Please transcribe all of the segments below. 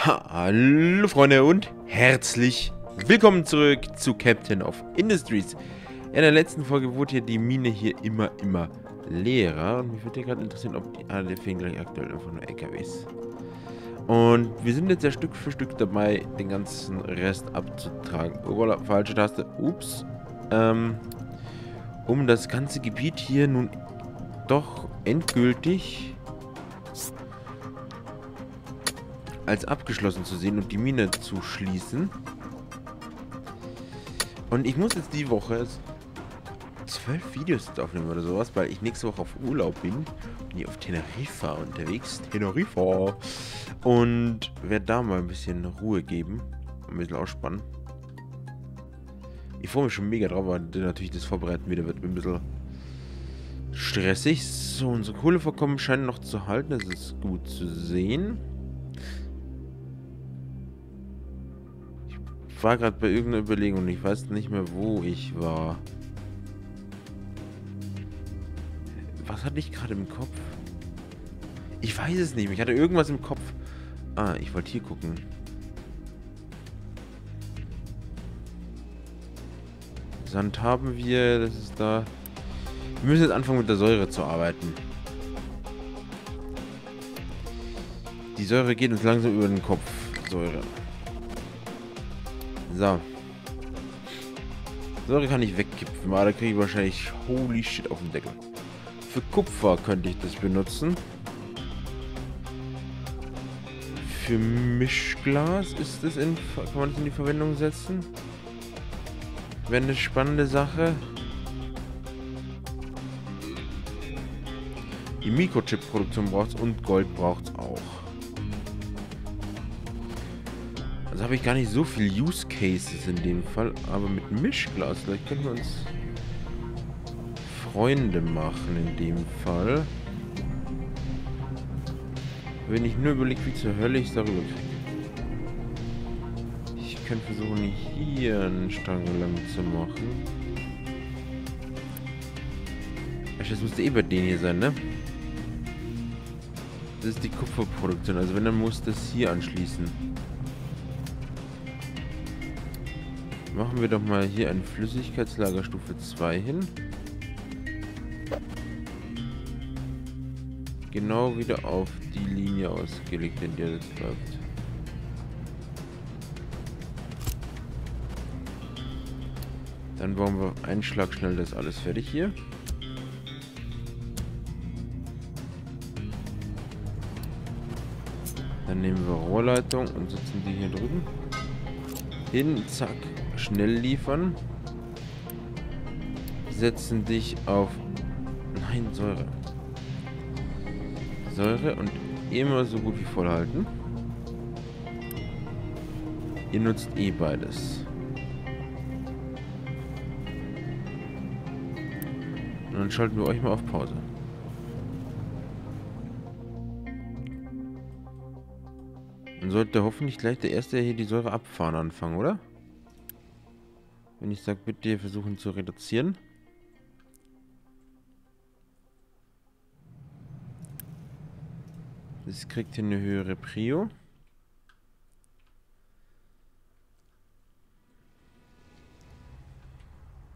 Hallo Freunde und herzlich willkommen zurück zu Captain of Industries. In der letzten Folge wurde ja die Mine hier immer, immer leerer. Und mich würde gerade interessieren, ob die... Ah, der fehlen gleich aktuell einfach nur LKWs. Und wir sind jetzt ja Stück für Stück dabei, den ganzen Rest abzutragen. Oh, falsche Taste. Ups. Ähm, um das ganze Gebiet hier nun doch endgültig als abgeschlossen zu sehen und die Mine zu schließen. Und ich muss jetzt die Woche zwölf Videos aufnehmen oder sowas, weil ich nächste Woche auf Urlaub bin. Bin hier auf Teneriffa unterwegs. Teneriffa. Und werde da mal ein bisschen Ruhe geben. Ein bisschen ausspannen. Ich freue mich schon mega drauf, weil natürlich das Vorbereiten wieder wird ein bisschen stressig. So, unsere Kohlevorkommen scheinen noch zu halten. Das ist gut zu sehen. War gerade bei irgendeiner Überlegung und ich weiß nicht mehr, wo ich war. Was hatte ich gerade im Kopf? Ich weiß es nicht. Ich hatte irgendwas im Kopf. Ah, ich wollte hier gucken. Sand haben wir. Das ist da. Wir müssen jetzt anfangen mit der Säure zu arbeiten. Die Säure geht uns langsam über den Kopf. Säure. So. Säure kann ich wegkippen, aber da kriege ich wahrscheinlich holy shit auf den Deckel. Für Kupfer könnte ich das benutzen. Für Mischglas ist das in, kann man das in die Verwendung setzen. Wäre eine spannende Sache. Die Mikrochip-Produktion braucht es und Gold braucht es auch. Also habe ich gar nicht so viel Use Cases in dem Fall, aber mit Mischglas, vielleicht können wir uns Freunde machen in dem Fall. Wenn ich nur überlege, wie zur Hölle ich darüber kriege. Ich könnte versuchen, hier einen Strang lang zu machen. Das müsste eh bei denen hier sein, ne? Das ist die Kupferproduktion. Also wenn, dann muss das hier anschließen. Machen wir doch mal hier eine Flüssigkeitslagerstufe 2 hin. Genau wieder auf die Linie ausgelegt, in der das läuft. Dann bauen wir einen Schlag schnell das alles fertig hier. Dann nehmen wir Rohrleitung und setzen die hier drüben hin. Zack schnell liefern. Setzen dich auf... Nein, Säure. Säure und immer so gut wie voll halten. Ihr nutzt eh beides. Und dann schalten wir euch mal auf Pause. Sollte hoffentlich gleich der Erste hier die Säure abfahren anfangen, oder? Wenn ich sage, bitte versuchen zu reduzieren. Das kriegt hier eine höhere Prio.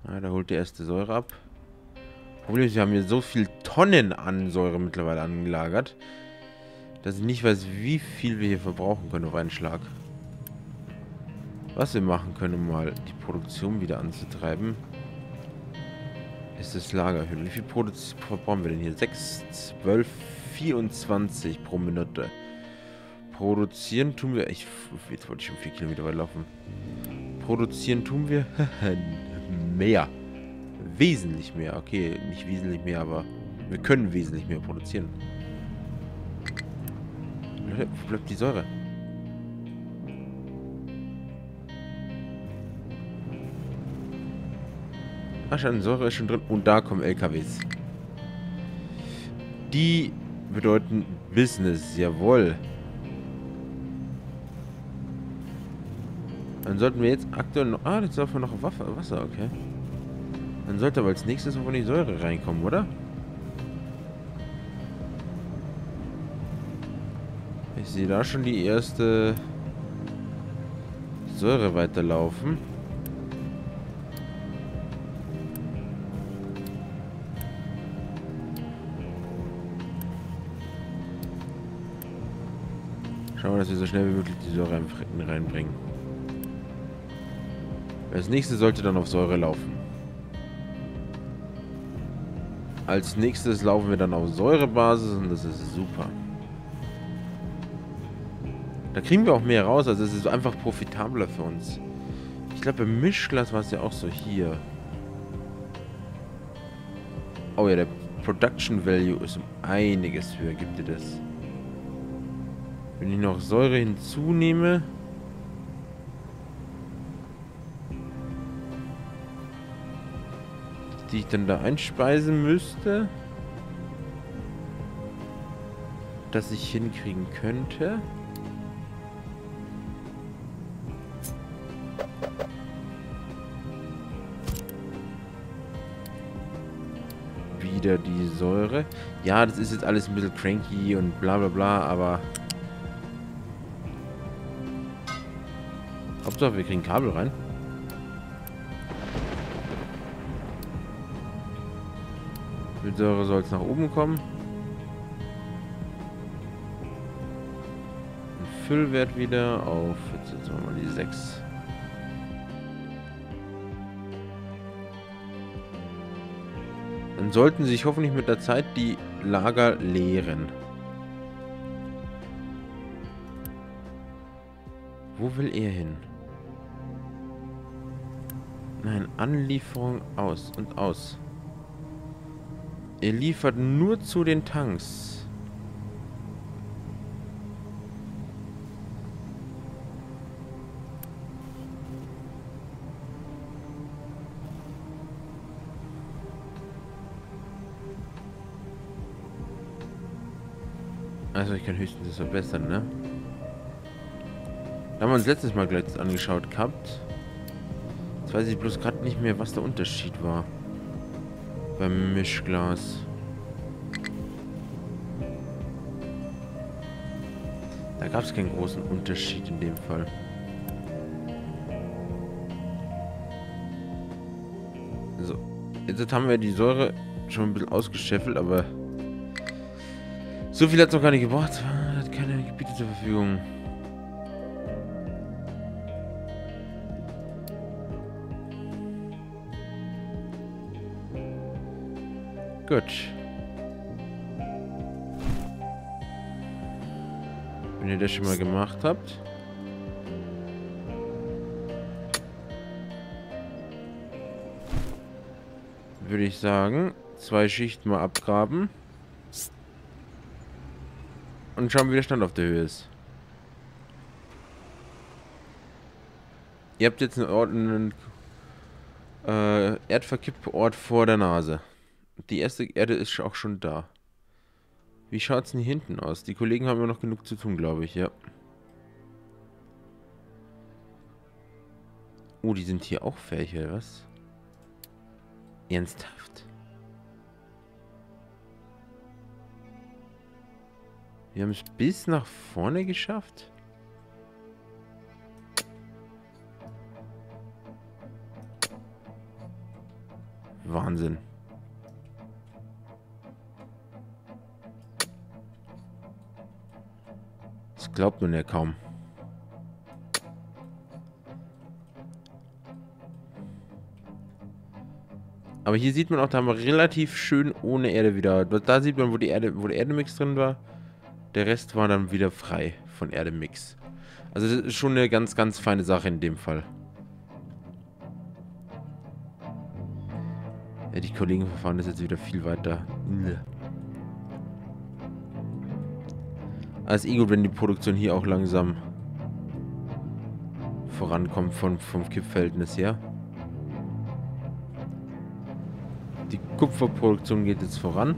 Ah, da holt der erste Säure ab. Problem ist, wir haben hier so viel Tonnen an Säure mittlerweile angelagert, dass ich nicht weiß, wie viel wir hier verbrauchen können auf einen Schlag. Was wir machen können, um mal die Produktion wieder anzutreiben, ist das Lagerhülle. Wie viel verbrauchen wir denn hier? 6, 12, 24 pro Minute. Produzieren tun wir... Ich, jetzt wollte ich schon 4 Kilometer weit laufen. Produzieren tun wir mehr. Wesentlich mehr. Okay, nicht wesentlich mehr, aber wir können wesentlich mehr produzieren. Wo bleibt die Säure? Säure ist schon drin. Und da kommen LKWs. Die bedeuten Business. Jawohl. Dann sollten wir jetzt aktuell noch... Ah, jetzt laufen wir noch Waffe, Wasser, okay. Dann sollte aber als nächstes auch die Säure reinkommen, oder? Ich sehe da schon die erste Säure weiterlaufen. Schauen wir, dass wir so schnell wie möglich die Säure reinbringen. Das nächste sollte dann auf Säure laufen. Als nächstes laufen wir dann auf Säurebasis und das ist super. Da kriegen wir auch mehr raus, also es ist einfach profitabler für uns. Ich glaube, im Mischglas war es ja auch so hier. Oh ja, der Production Value ist um einiges höher, gibt dir das. Wenn ich noch Säure hinzunehme... Die ich dann da einspeisen müsste... Dass ich hinkriegen könnte... wieder die Säure. Ja, das ist jetzt alles ein bisschen cranky und bla bla bla, aber... Hauptsache, wir kriegen Kabel rein. Mit Säure soll es nach oben kommen. Füllwert wieder auf, jetzt setzen wir mal die 6. Sollten sich hoffentlich mit der Zeit die Lager leeren. Wo will er hin? Nein, Anlieferung aus und aus. Er liefert nur zu den Tanks. Also ich kann höchstens das verbessern, ne? Da haben wir uns letztes Mal gleich angeschaut gehabt. Jetzt weiß ich bloß gerade nicht mehr, was der Unterschied war. Beim Mischglas. Da gab es keinen großen Unterschied in dem Fall. So. Jetzt haben wir die Säure schon ein bisschen ausgeschäffelt, aber so viel hat es noch gar nicht gebraucht. Hat keine Gebiete zur Verfügung. Gut. Wenn ihr das schon mal gemacht habt. Würde ich sagen, zwei Schichten mal abgraben. Und schauen, wie der Stand auf der Höhe ist. Ihr habt jetzt einen, Ort, einen äh, Erdverkipport vor der Nase. Die erste Erde ist auch schon da. Wie schaut es denn hier hinten aus? Die Kollegen haben immer noch genug zu tun, glaube ich, ja. Oh, die sind hier auch oder was? Ernsthaft? Wir haben es bis nach vorne geschafft. Wahnsinn. Das glaubt man ja kaum. Aber hier sieht man auch, da haben wir relativ schön ohne Erde wieder. Da sieht man, wo die Erde, wo der Erdemix drin war. Der Rest war dann wieder frei von Erdemix. Also das ist schon eine ganz, ganz feine Sache in dem Fall. Ja, die Kollegen verfahren das jetzt wieder viel weiter. Als gut, wenn die Produktion hier auch langsam vorankommt von, vom Kippverhältnis her. Die Kupferproduktion geht jetzt voran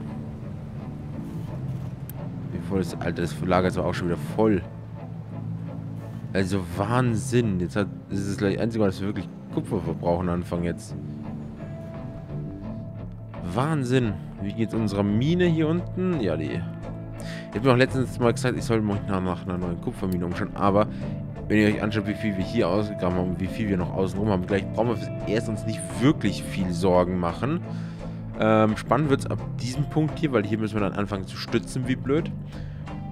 voll ist. Alter, das Lager ist aber auch schon wieder voll. Also Wahnsinn. Jetzt hat, das ist das einzige Mal, dass wir wirklich Kupfer verbrauchen anfangen jetzt. Wahnsinn. Wie geht's unserer Mine hier unten? Ja, die... Ich habe mir auch letztens mal gesagt, ich soll mal nach, einer neuen Kupfermine umschauen, aber Wenn ihr euch anschaut, wie viel wir hier ausgegraben haben und wie viel wir noch außenrum haben, gleich brauchen wir erst uns nicht wirklich viel Sorgen machen. Ähm, spannend wird es ab diesem Punkt hier, weil hier müssen wir dann anfangen zu stützen, wie blöd.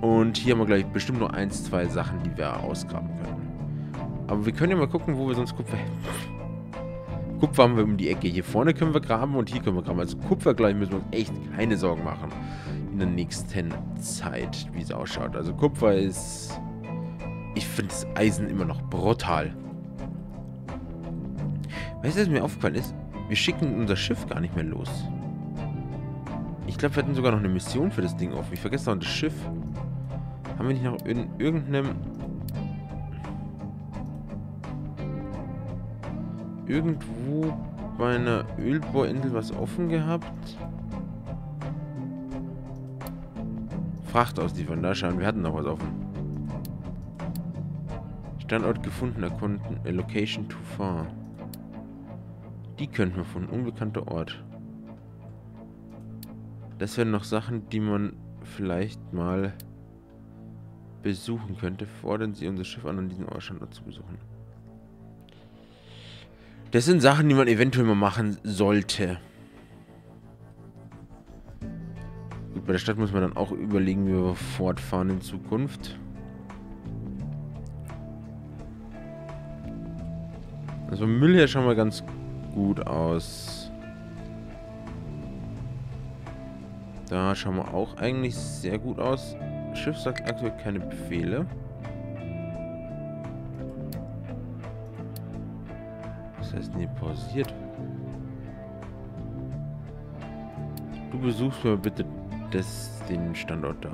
Und hier haben wir gleich bestimmt nur eins, zwei Sachen, die wir ausgraben können. Aber wir können ja mal gucken, wo wir sonst Kupfer. Kupfer haben wir um die Ecke. Hier vorne können wir graben und hier können wir graben. Also Kupfer gleich müssen wir uns echt keine Sorgen machen. In der nächsten Zeit, wie es ausschaut. Also Kupfer ist... Ich finde das Eisen immer noch brutal. Weißt du, was mir aufgefallen ist? Wir schicken unser Schiff gar nicht mehr los. Ich glaube, wir hatten sogar noch eine Mission für das Ding auf. Ich vergesse noch das Schiff. Haben wir nicht noch in irgendeinem... Irgendwo bei einer Ölbohrinsel was offen gehabt? Fracht ausliefern, da schauen, wir hatten noch was offen. Standort gefunden, erkunden, a location too far. Die könnten wir von unbekannter Ort. Das wären noch Sachen, die man vielleicht mal besuchen könnte. Fordern Sie unser Schiff an, an diesem Standort zu besuchen. Das sind Sachen, die man eventuell mal machen sollte. Gut, bei der Stadt muss man dann auch überlegen, wie wir fortfahren in Zukunft. Also Müll hier schon mal ganz gut aus. Da schauen wir auch eigentlich sehr gut aus. Schiff sagt aktuell keine Befehle. Was heißt denn hier pausiert? Du besuchst mir bitte das, den Standort da.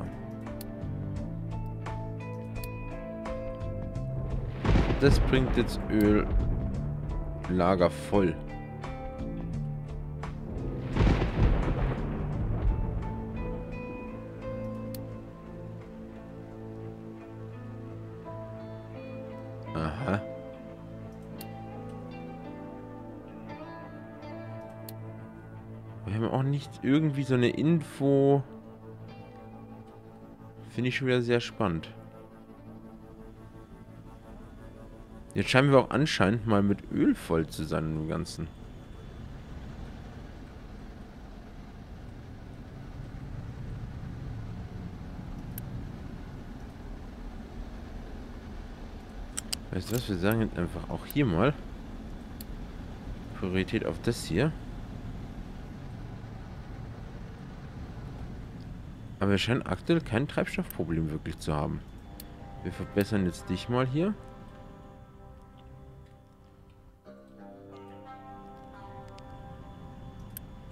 Das bringt jetzt Öl Lager voll. Irgendwie so eine Info. Finde ich schon wieder sehr spannend. Jetzt scheinen wir auch anscheinend mal mit Öl voll zu sein im Ganzen. Weißt du was, wir sagen jetzt einfach auch hier mal Priorität auf das hier. Aber wir scheinen aktuell kein Treibstoffproblem wirklich zu haben. Wir verbessern jetzt dich mal hier.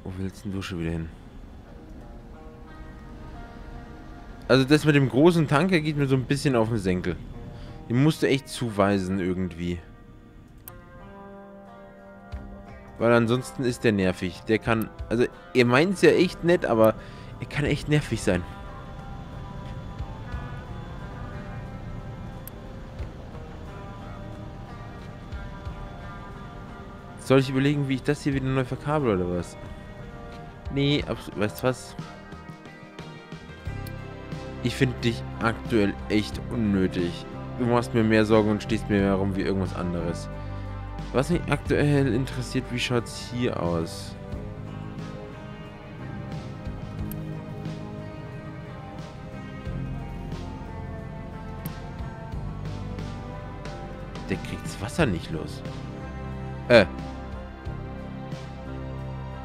Wo willst du schon wieder hin? Also das mit dem großen Tanker geht mir so ein bisschen auf den Senkel. Den musst du echt zuweisen irgendwie. Weil ansonsten ist der nervig. Der kann... Also, ihr meint es ja echt nett, aber er kann echt nervig sein. Soll ich überlegen, wie ich das hier wieder neu verkabel oder was? Nee, weißt du was? Ich finde dich aktuell echt unnötig. Du machst mir mehr Sorgen und stehst mir mehr rum wie irgendwas anderes. Was mich aktuell interessiert, wie schaut's hier aus? Wasser nicht los. Äh,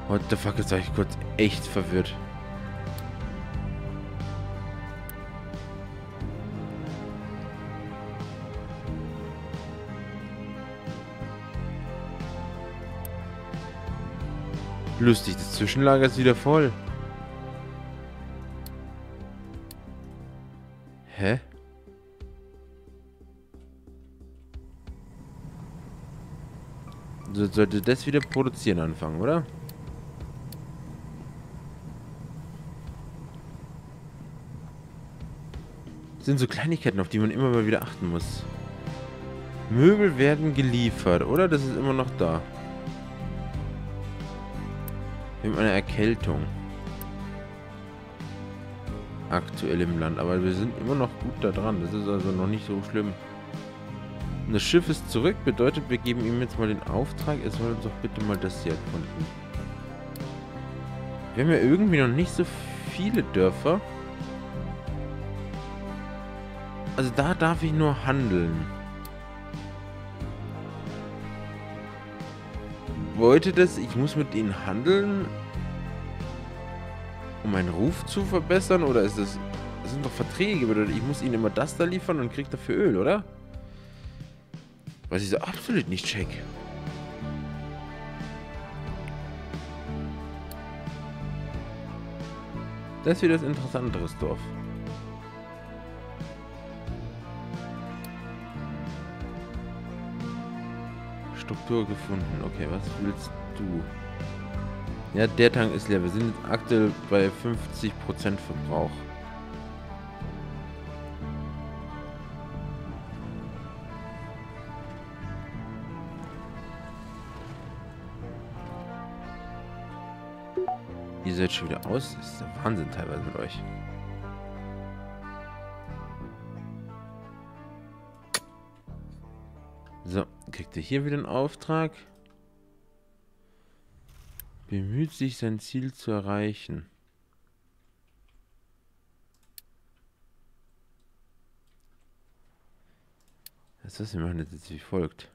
What the fuck, jetzt war ich kurz echt verwirrt. Lustig, das Zwischenlager ist wieder voll. So, sollte das wieder produzieren anfangen, oder? Das sind so Kleinigkeiten, auf die man immer mal wieder achten muss. Möbel werden geliefert, oder? Das ist immer noch da. Wir haben eine Erkältung. Aktuell im Land. Aber wir sind immer noch gut da dran. Das ist also noch nicht so schlimm. Und das Schiff ist zurück, bedeutet, wir geben ihm jetzt mal den Auftrag, er soll uns doch bitte mal das hier erkunden. Wir haben ja irgendwie noch nicht so viele Dörfer. Also da darf ich nur handeln. Wollte das, ich muss mit ihnen handeln, um meinen Ruf zu verbessern? Oder ist das, das sind doch Verträge, bedeutet, ich muss ihnen immer das da liefern und krieg dafür Öl, oder? Was ich so absolut nicht check. Das ist wieder das interessanteres Dorf. Struktur gefunden. Okay, was willst du? Ja, der Tank ist leer. Wir sind aktuell bei 50% Verbrauch. Ihr seid schon wieder aus. Das ist der Wahnsinn teilweise mit euch. So, kriegt ihr hier wieder einen Auftrag. Bemüht sich, sein Ziel zu erreichen. Das ist, wir machen das jetzt wie folgt.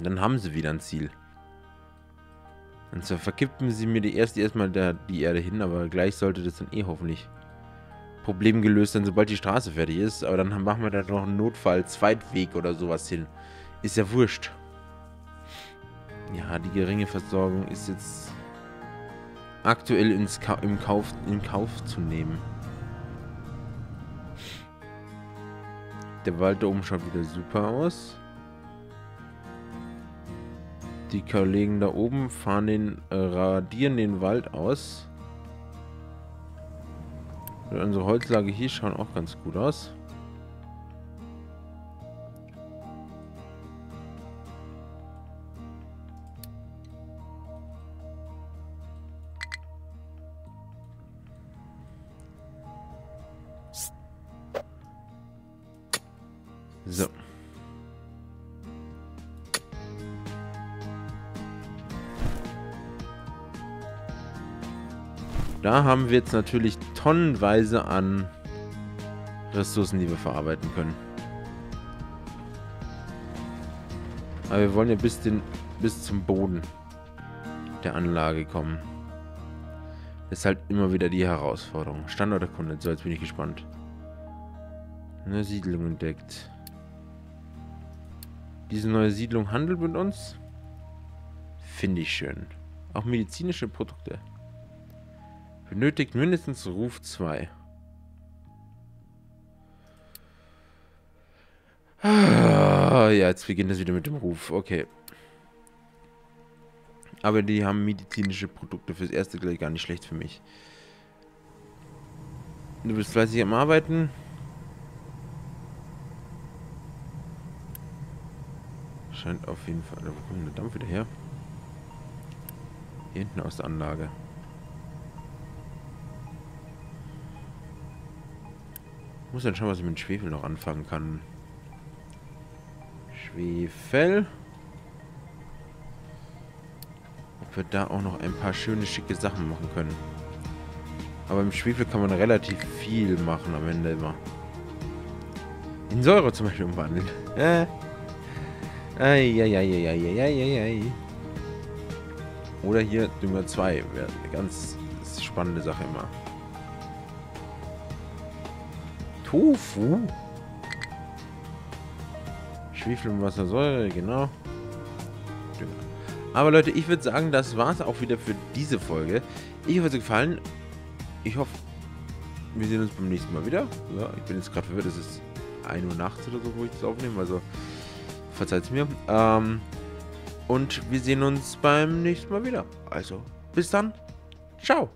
Dann haben sie wieder ein Ziel. Und zwar verkippen sie mir die erste erstmal der, die Erde hin, aber gleich sollte das dann eh hoffentlich Problem gelöst sein, sobald die Straße fertig ist. Aber dann machen wir da noch einen Notfall-Zweitweg oder sowas hin. Ist ja wurscht. Ja, die geringe Versorgung ist jetzt aktuell ins Ka im, Kauf, in Kauf zu nehmen. Der Wald da oben schaut wieder super aus. Die Kollegen da oben fahren den, äh, radieren den Wald aus. Und unsere Holzlage hier schauen auch ganz gut aus. Haben wir jetzt natürlich tonnenweise an Ressourcen, die wir verarbeiten können. Aber wir wollen ja bis, den, bis zum Boden der Anlage kommen. Das ist halt immer wieder die Herausforderung. Standort erkundet. So, jetzt bin ich gespannt. Eine Siedlung entdeckt. Diese neue Siedlung handelt mit uns. Finde ich schön. Auch medizinische Produkte. Benötigt mindestens Ruf 2. Ah, ja, jetzt beginnt es wieder mit dem Ruf. Okay. Aber die haben medizinische Produkte fürs erste gleich gar nicht schlecht für mich. Du bist fleißig am Arbeiten. Scheint auf jeden Fall. Wo kommt der Dampf wieder her? Hier hinten aus der Anlage. Muss dann schauen, was ich mit Schwefel noch anfangen kann. Schwefel. Ob wir da auch noch ein paar schöne, schicke Sachen machen können. Aber im Schwefel kann man relativ viel machen am Ende immer. In Säure zum Beispiel umwandeln. Eieieiei. Oder hier Dünger 2. Wäre eine ganz spannende Sache immer. Tofu? Schwefel und Wassersäure, genau. Aber Leute, ich würde sagen, das war es auch wieder für diese Folge. Ich hoffe, es hat gefallen. Ich hoffe, wir sehen uns beim nächsten Mal wieder. Ja, ich bin jetzt gerade verwirrt, es ist 1 Uhr nachts oder so, wo ich das aufnehme. Also, verzeiht es mir. Ähm, und wir sehen uns beim nächsten Mal wieder. Also, bis dann. Ciao.